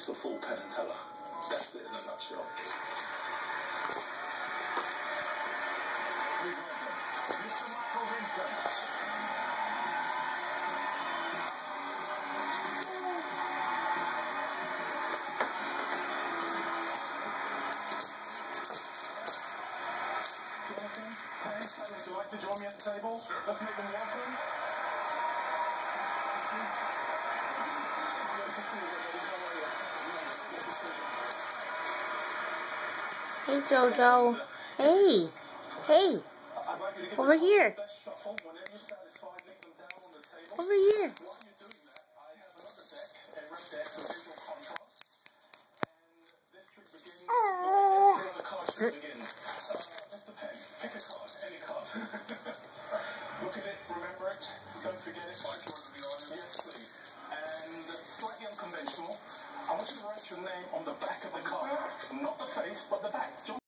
It's the full Penn and Teller. That's it in a nutshell. Mr. Michael Vincent. Would you like to join me at the table? Let's make them welcome. Hey, Jojo. Hey. Hey. I'd like you to give Over the here. best shuffle. Whenever you're satisfied, leave them down on the table. Over here. While you're doing that, I have another deck, a red deck for visual contrast. And this trick begins where the card trick begins. Uh, Mr. Penn, pick a card, any card. Look at it, remember it, don't forget it. Yes, please. And slightly unconventional. I want you to write your name on the back of but the back. John